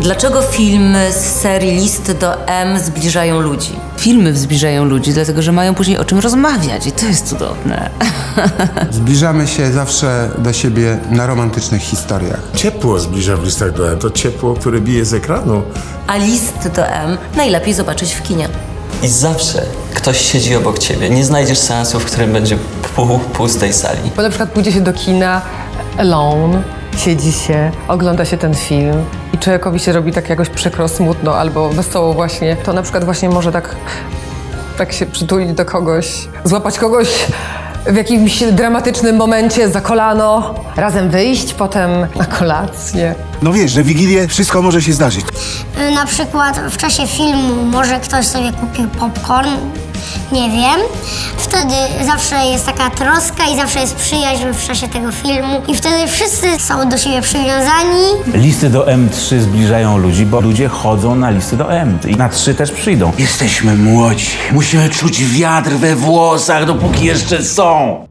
Dlaczego filmy z serii Listy do M zbliżają ludzi? Filmy zbliżają ludzi, dlatego że mają później o czym rozmawiać i to jest cudowne. Zbliżamy się zawsze do siebie na romantycznych historiach. Ciepło zbliża w listach do M. To ciepło, które bije z ekranu. A List do M najlepiej zobaczyć w kinie. I zawsze ktoś siedzi obok ciebie. Nie znajdziesz seansu, w którym będzie pół pustej sali. Bo na przykład pójdzie się do kina alone, siedzi się, ogląda się ten film i człowiekowi się robi tak jakoś przykro, smutno albo wesoło właśnie, to na przykład właśnie może tak, tak się przytulić do kogoś, złapać kogoś w jakimś dramatycznym momencie za kolano, razem wyjść, potem na kolację. No wiesz, że w Wigilię wszystko może się zdarzyć. Y, Na przykład w czasie filmu może ktoś sobie kupił popcorn, nie wiem. Wtedy zawsze jest taka troska i zawsze jest przyjaźń w czasie tego filmu. I wtedy wszyscy są do siebie przywiązani. Listy do M3 zbliżają ludzi, bo ludzie chodzą na listy do M i na 3 też przyjdą. Jesteśmy młodzi. Musimy czuć wiatr we włosach, dopóki jeszcze są.